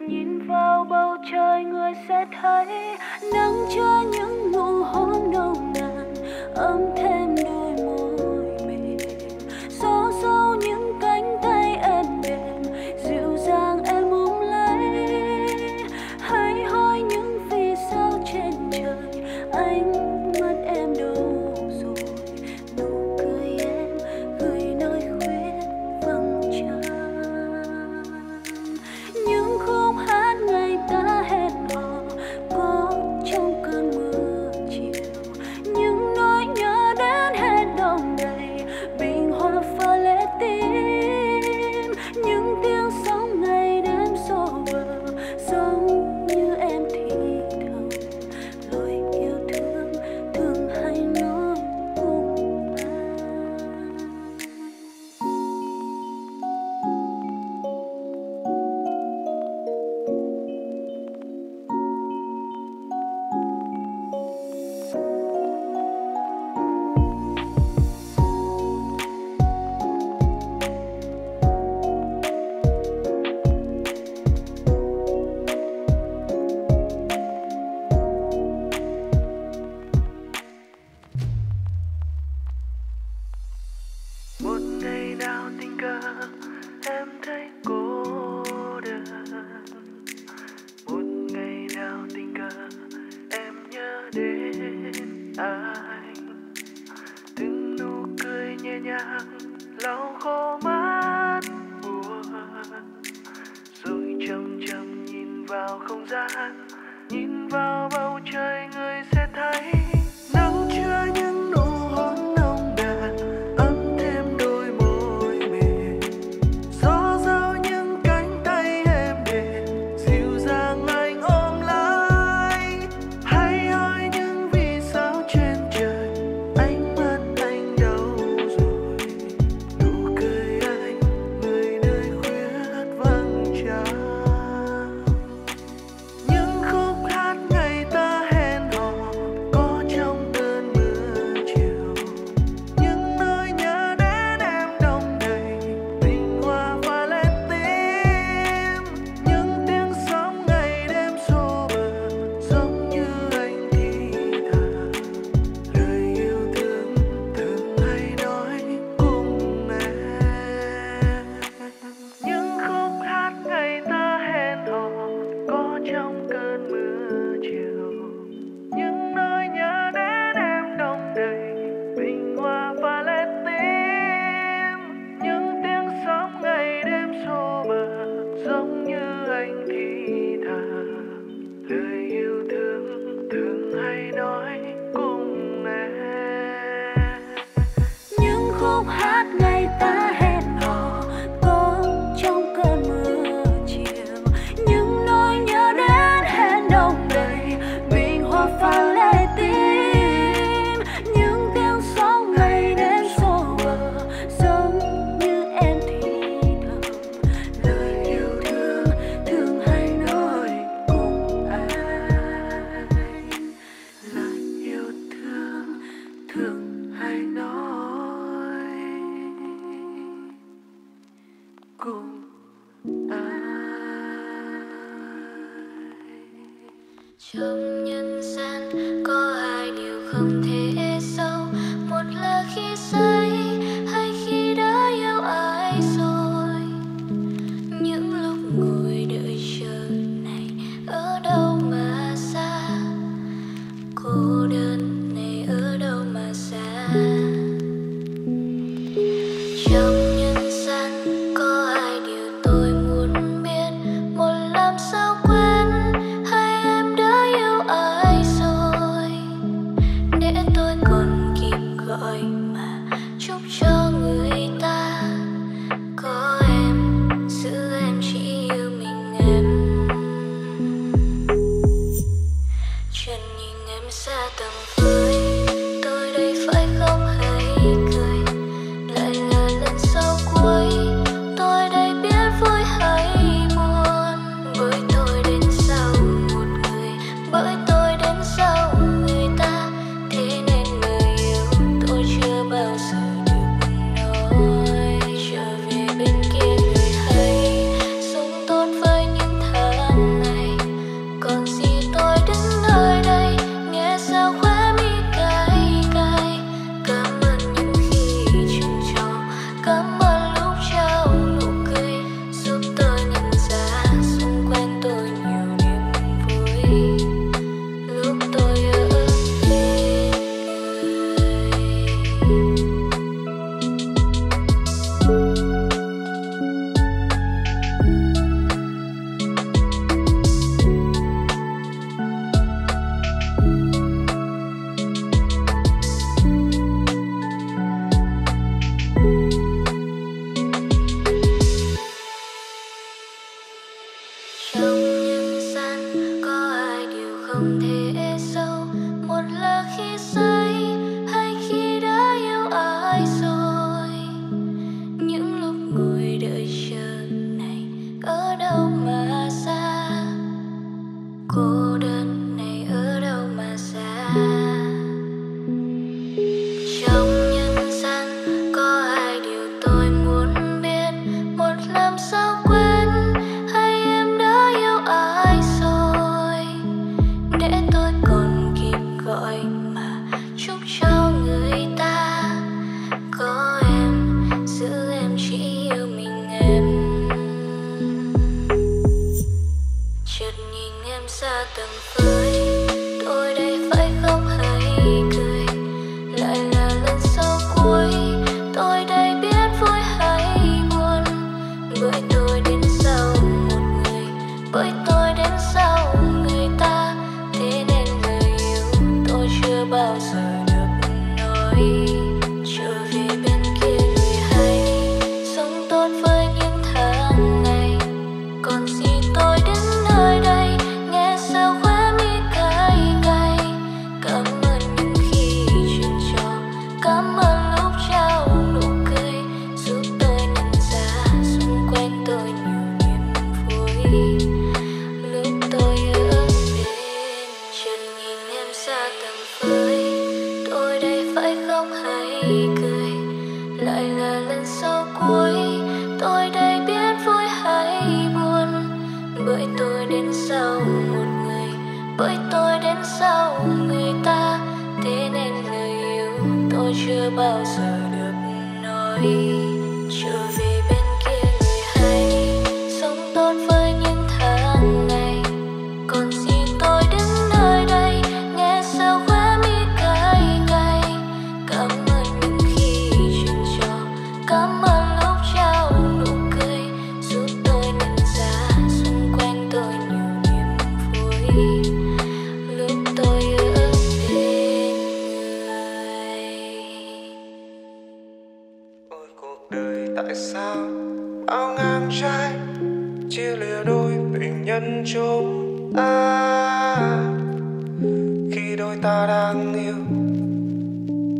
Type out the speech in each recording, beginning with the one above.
nhìn vào bầu trời người sẽ thấy nắng cho những nụ hôn nồng nàn ấm thêm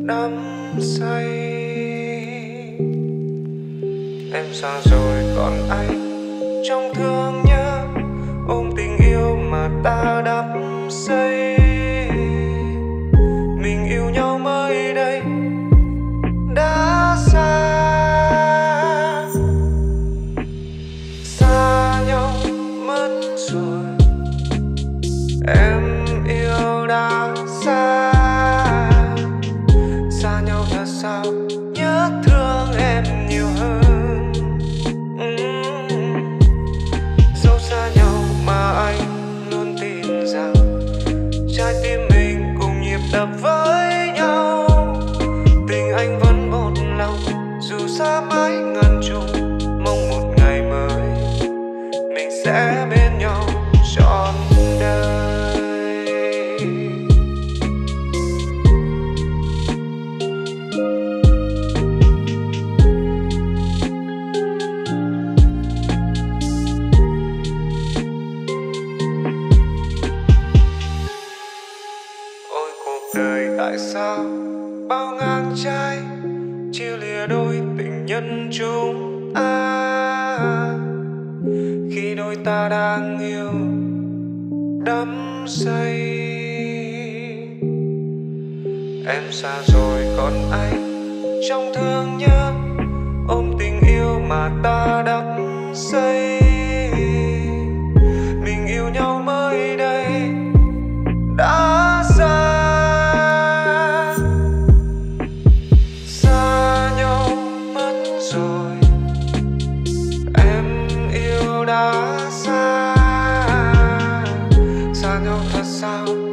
đắm say. Em xa rồi còn anh trong thương nhớ, ôm tình yêu mà ta đắm say. sound.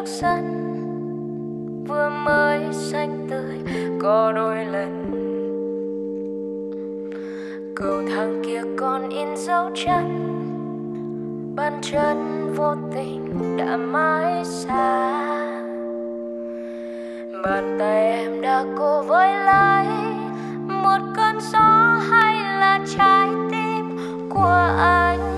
nước sân vừa mới xanh tươi có đôi lần. Cầu thang kia còn in dấu chân, bàn chân vô tình đã mãi xa. Bàn tay em đã cố với lấy một cơn gió hay là trái tim của anh?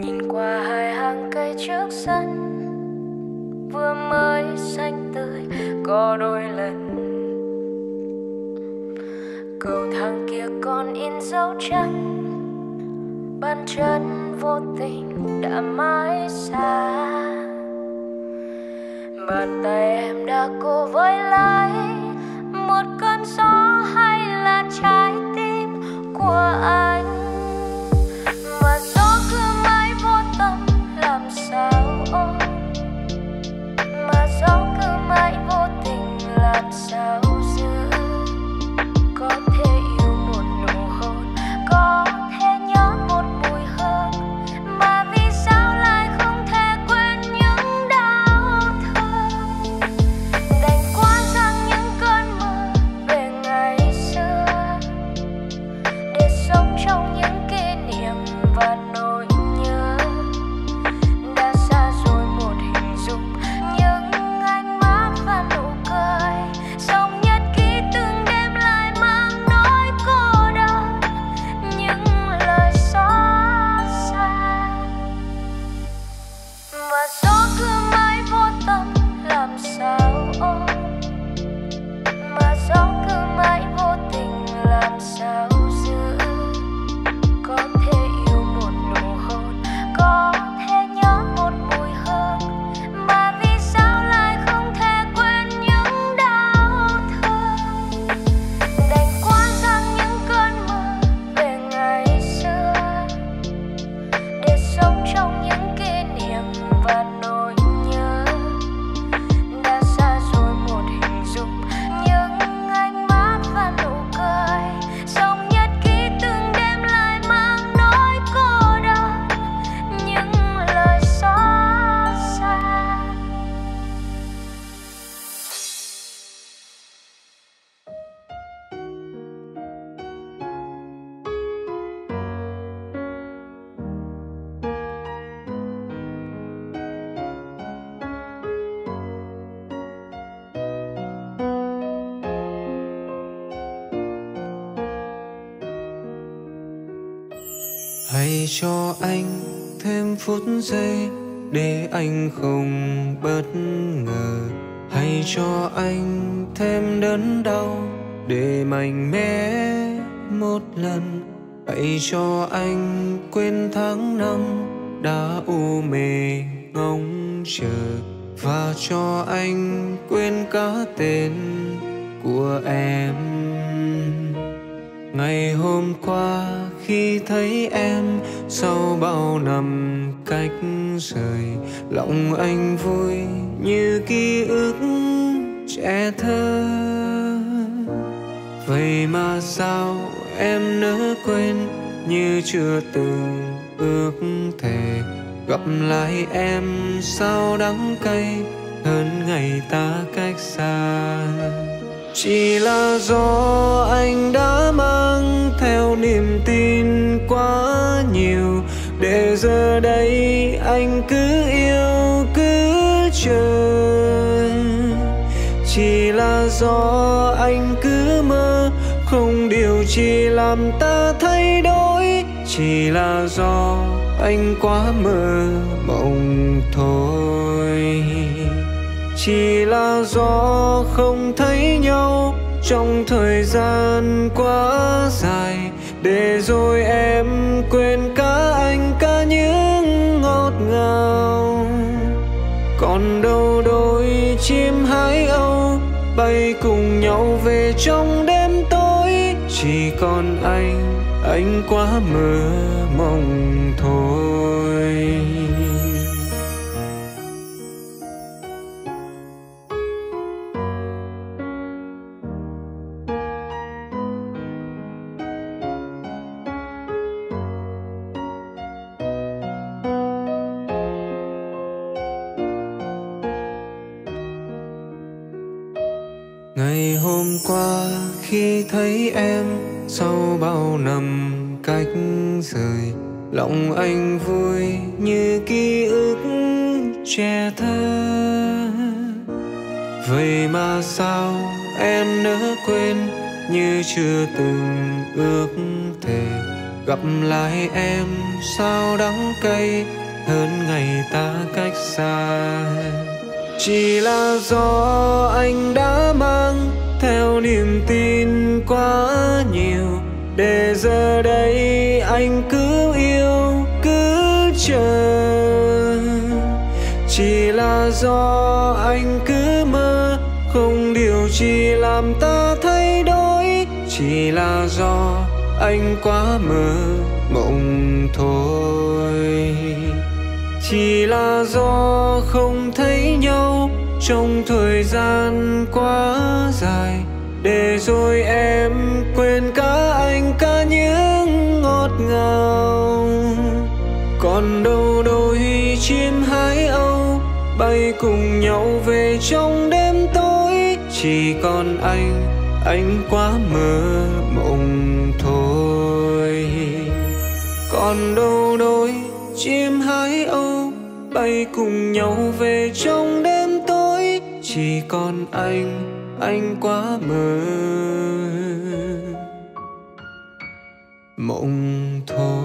Nhìn qua hai hàng cây trước sân, vừa mới xanh tươi có đôi lần. Cầu thang kia còn in dấu chân, bàn chân vô tình đã mãi xa. Bàn tay em đã cố với lấy một cơn gió hay là trái tim của anh? Anh thêm phút giây để anh không bất ngờ. Hãy cho anh thêm đớn đau để mạnh mẽ một lần. Hãy cho anh quên tháng năm đã u mê ngóng chờ. Và cho anh quên cả tên của em. Ngày hôm qua khi thấy em sau bao năm cách rời, lòng anh vui như ký ức trẻ thơ. Vậy mà sao em nỡ quên như chưa từng ước thề gặp lại em sao đắng cay hơn ngày ta cách xa? Chỉ là do anh đã mang theo niềm tin quá nhiều. Để giờ đây anh cứ yêu, cứ chờ. Chỉ là do anh cứ mơ, không điều gì làm ta thay đổi. Chỉ là do anh quá mơ, mộng thôi chỉ là do không thấy nhau, trong thời gian quá dài, để rồi em quên cả anh, cả những ngọt ngào. Còn đâu đôi chim hái âu, bay cùng nhau về trong đêm tối. Chỉ còn anh anh quá mơ mộng thôi. gặp lại em sao đắng cay hơn ngày ta cách xa. Chỉ là gió quá mơ mộng thôi. Chỉ là do không thấy nhau trong thời gian quá dài. Để rồi em quên cả anh, cả những ngọt ngào. Còn đâu đôi chim hái âu bay cùng nhau về trong đêm tối. Chỉ còn anh anh quá mơ mộng còn đâu đôi chim hái âu bay cùng nhau về trong đêm tối. Chỉ còn anh anh quá mơ. Mộng thôi.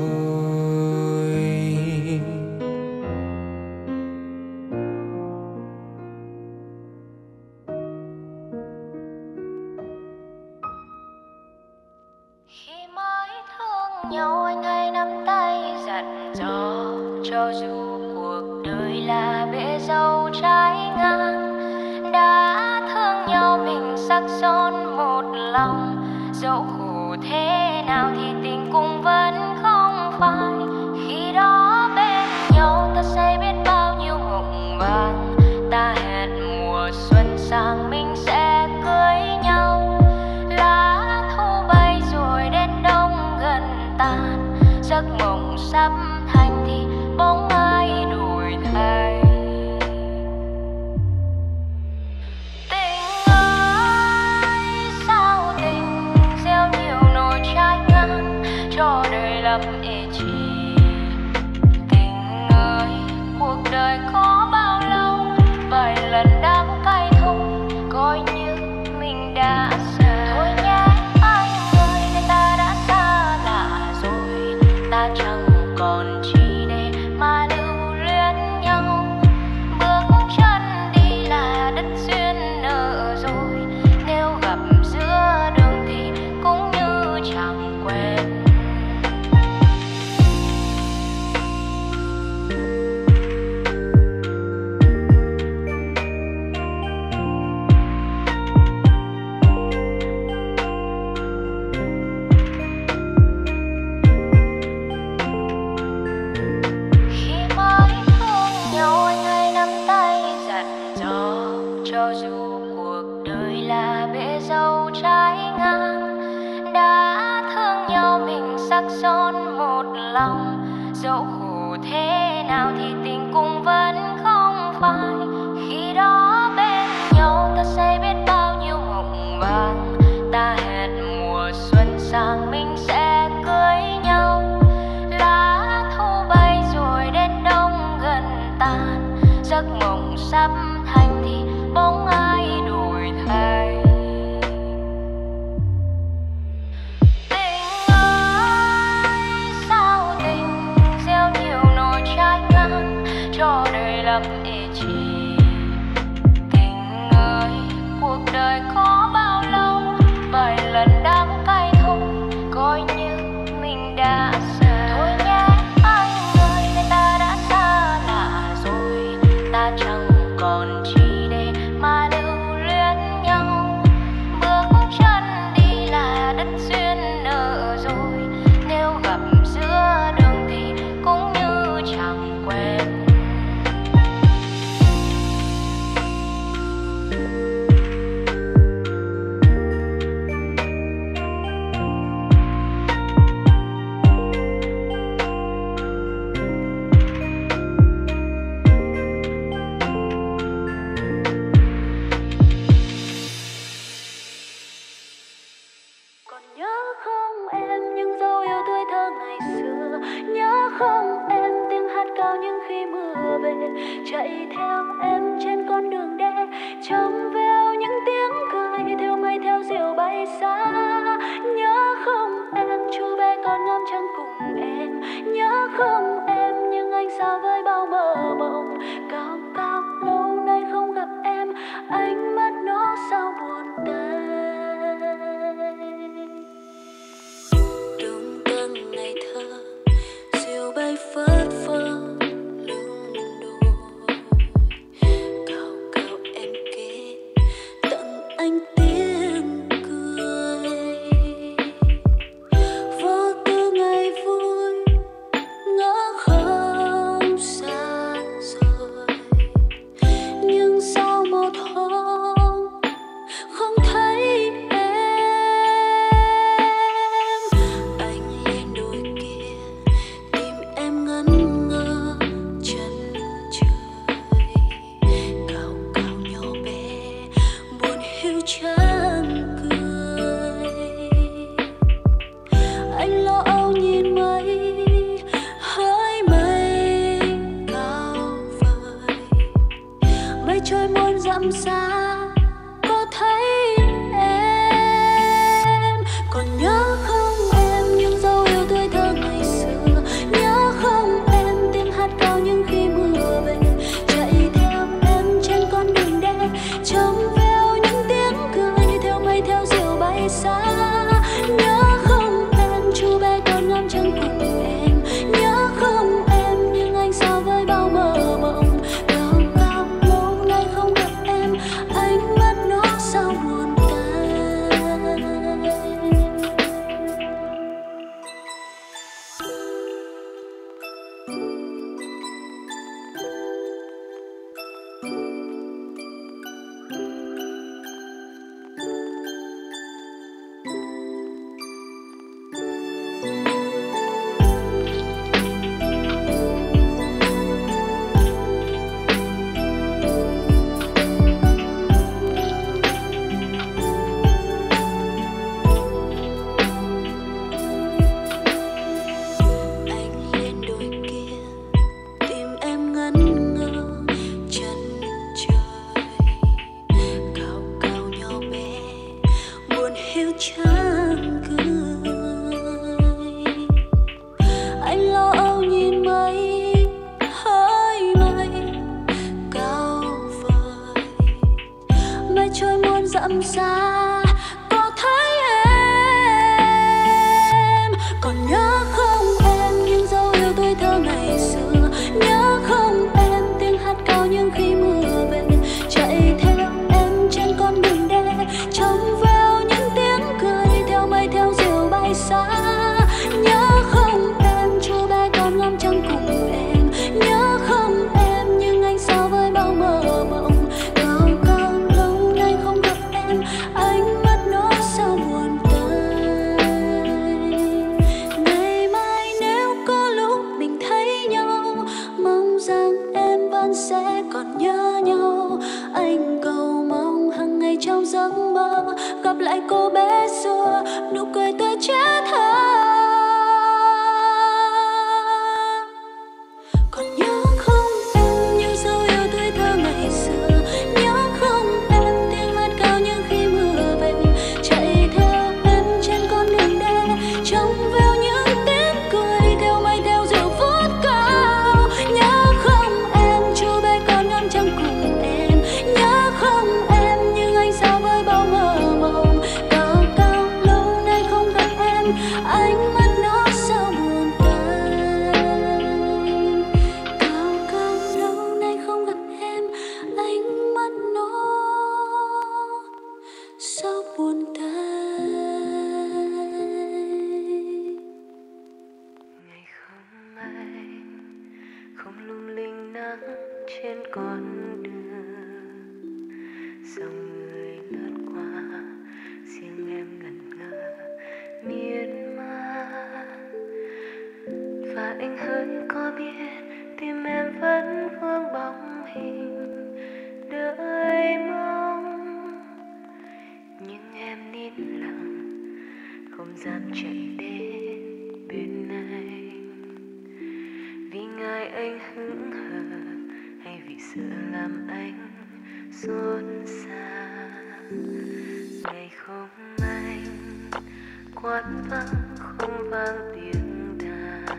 hoang vắng không vang tiếng đàn.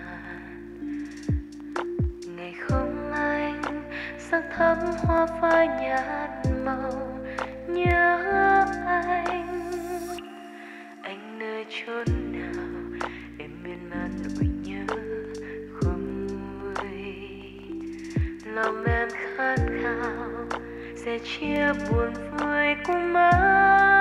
Ngày không anh sang thắm hoa phai nhạt màu, nhớ anh. Anh nơi chốn nào, em miên man nỗi nhớ không nguôi lòng em khát khao, sẽ chia buồn vui cùng anh.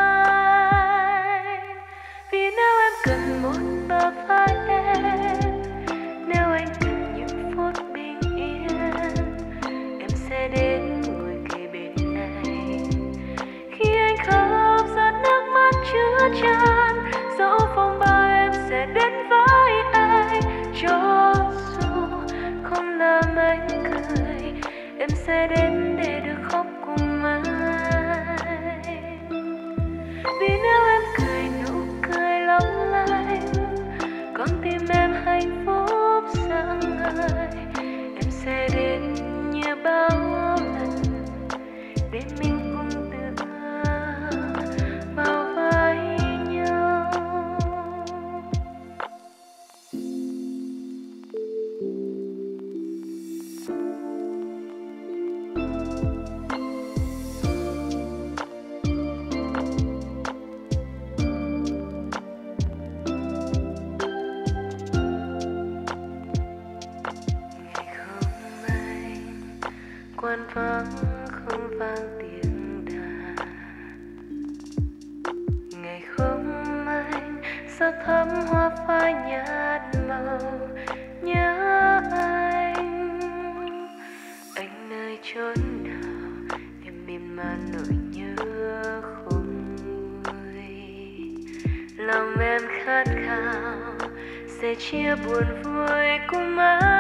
chia buồn vui cùng anh.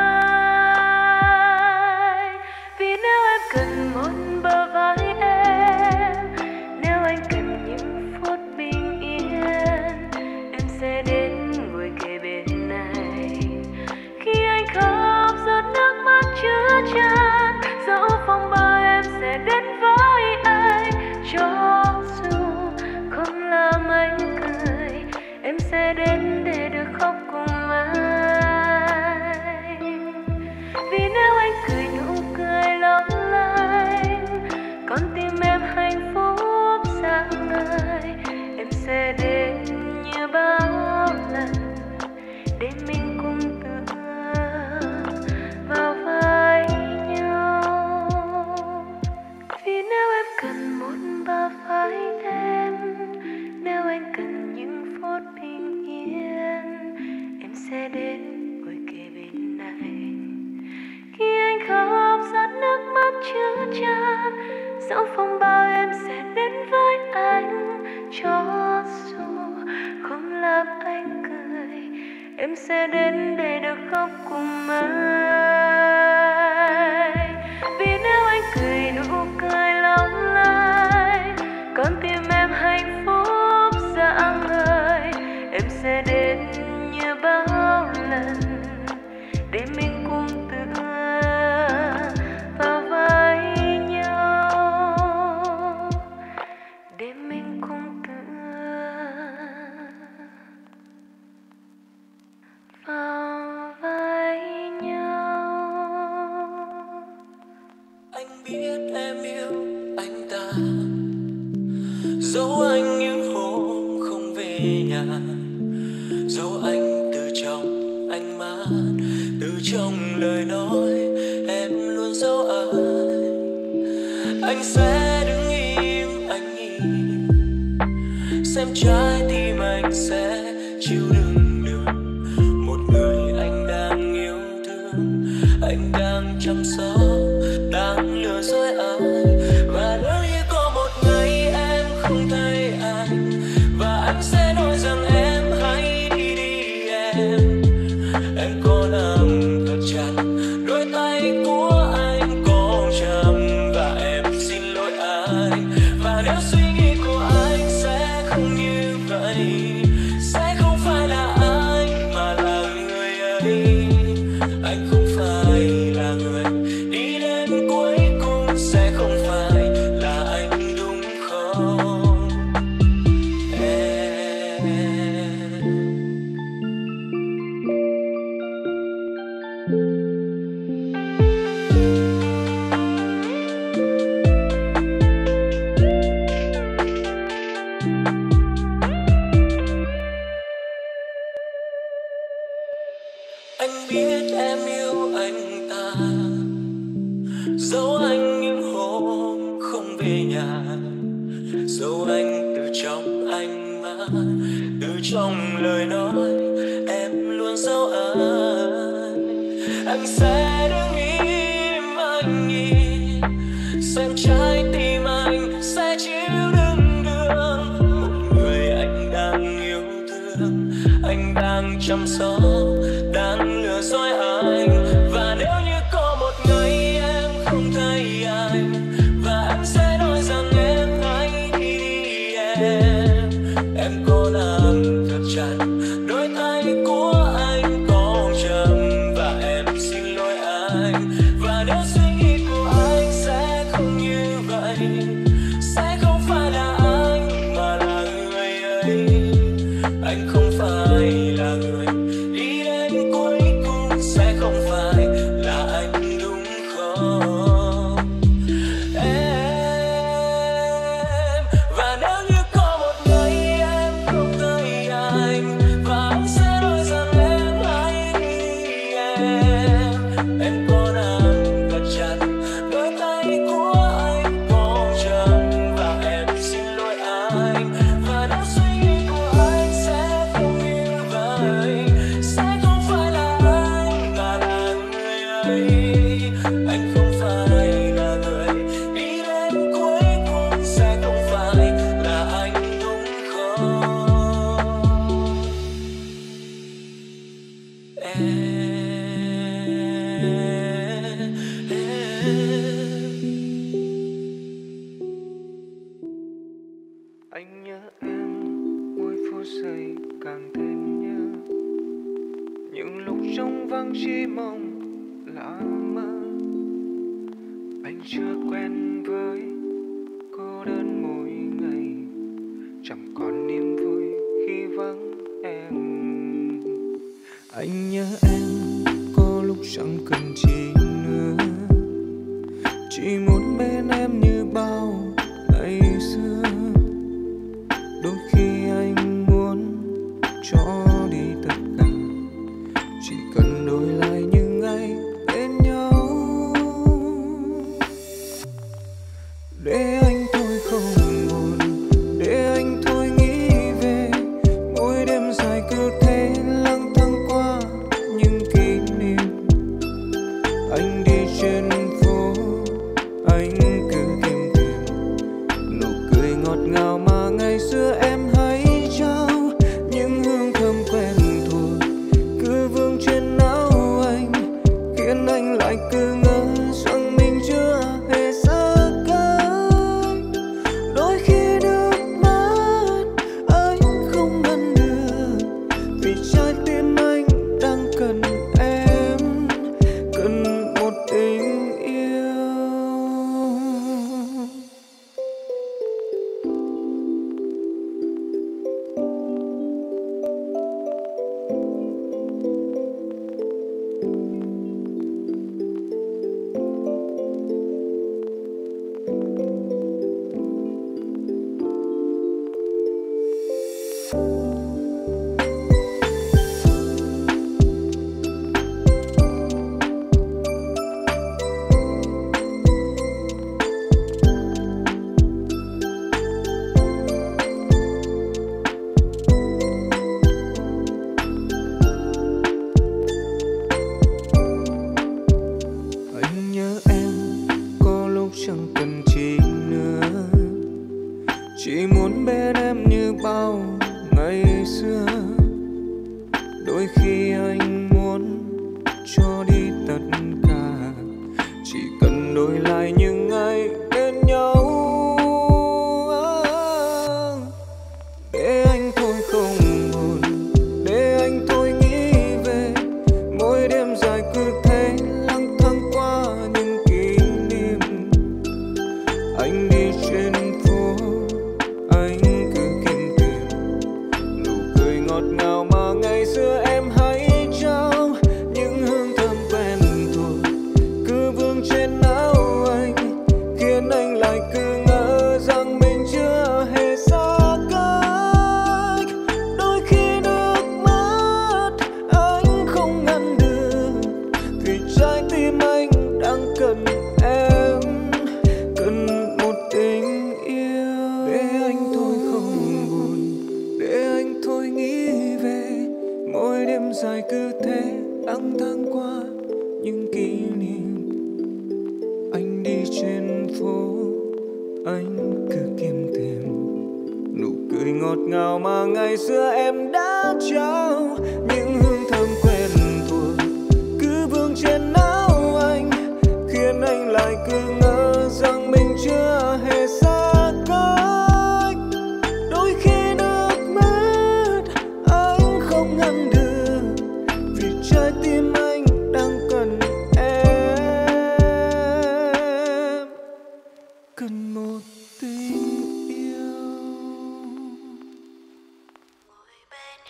I'm so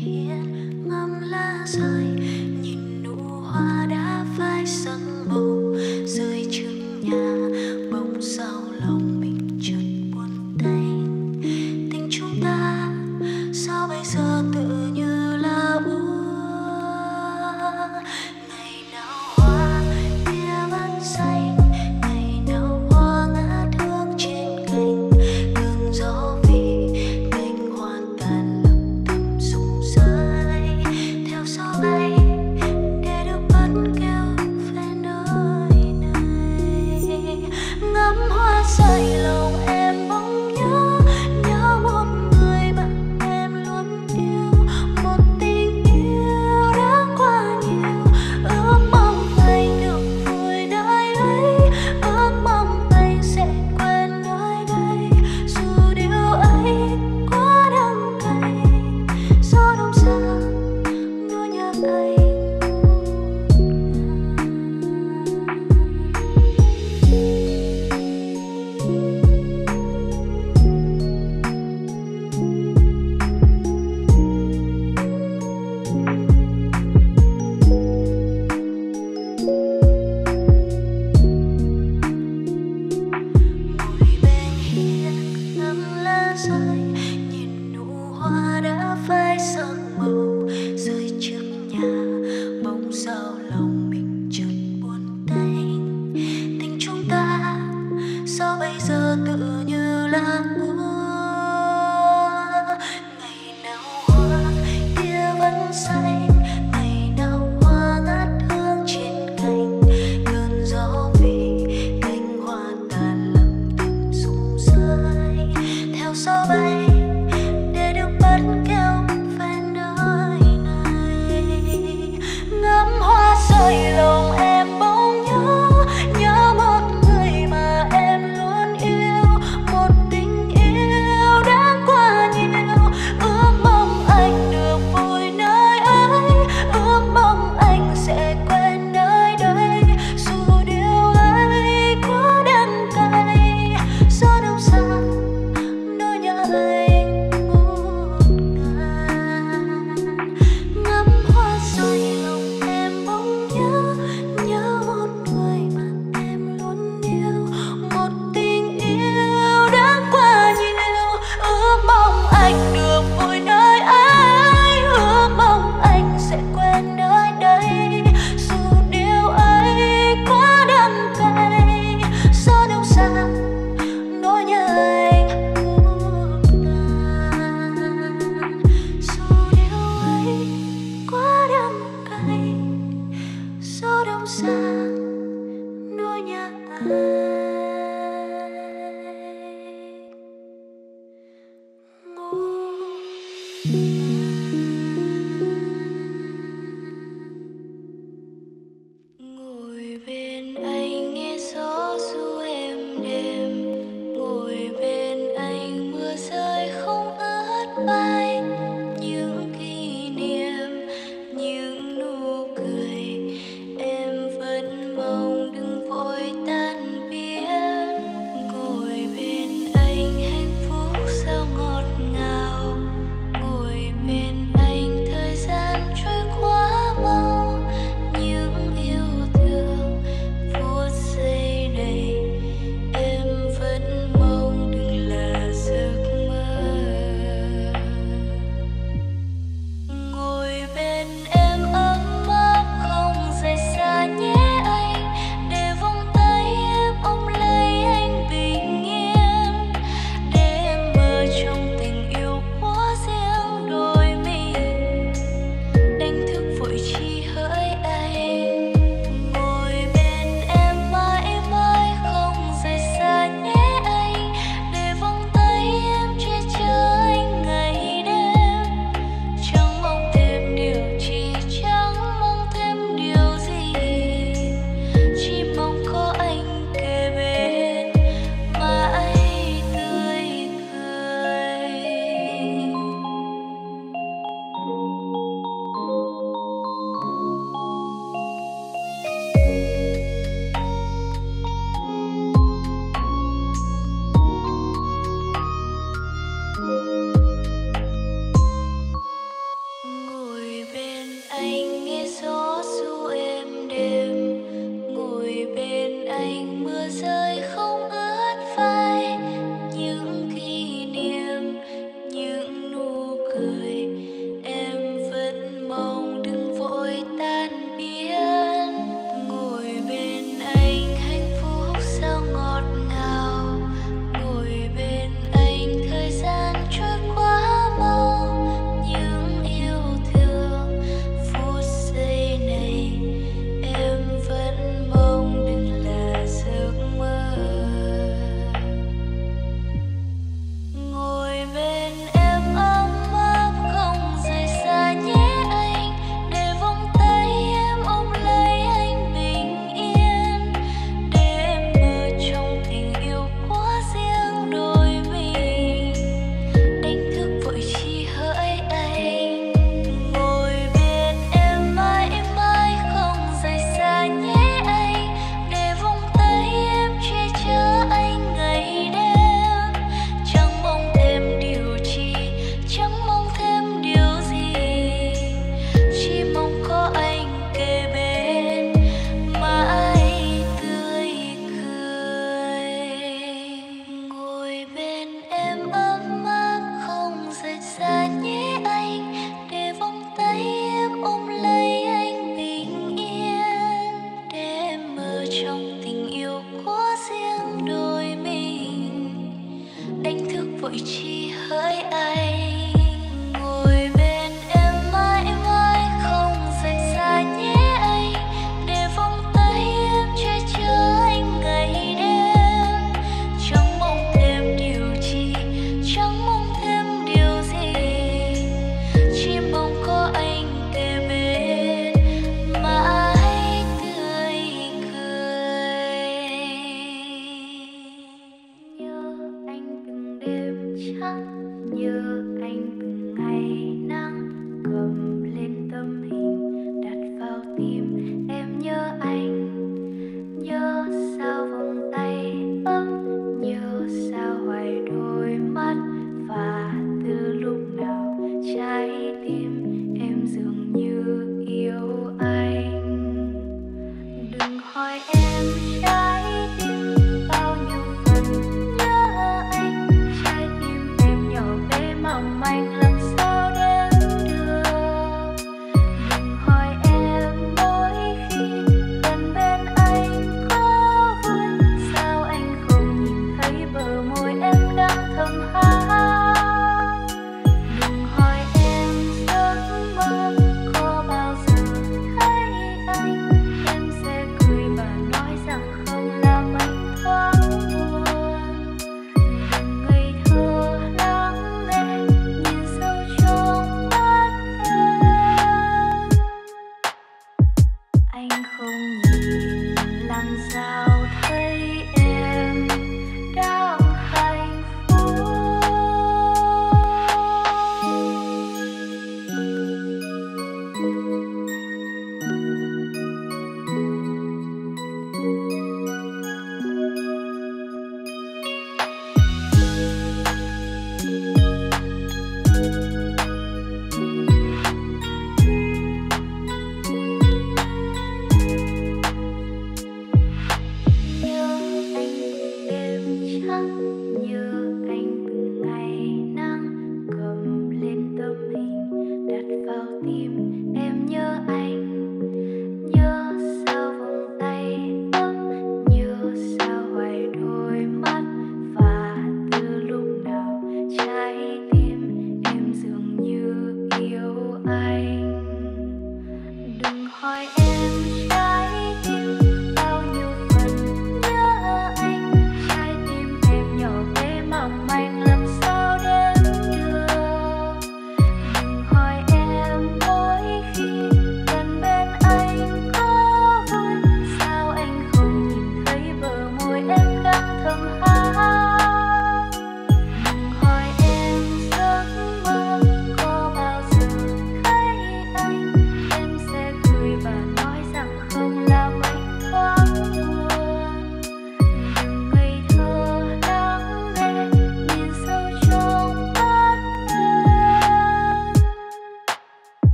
hiên ngắm lá rơi.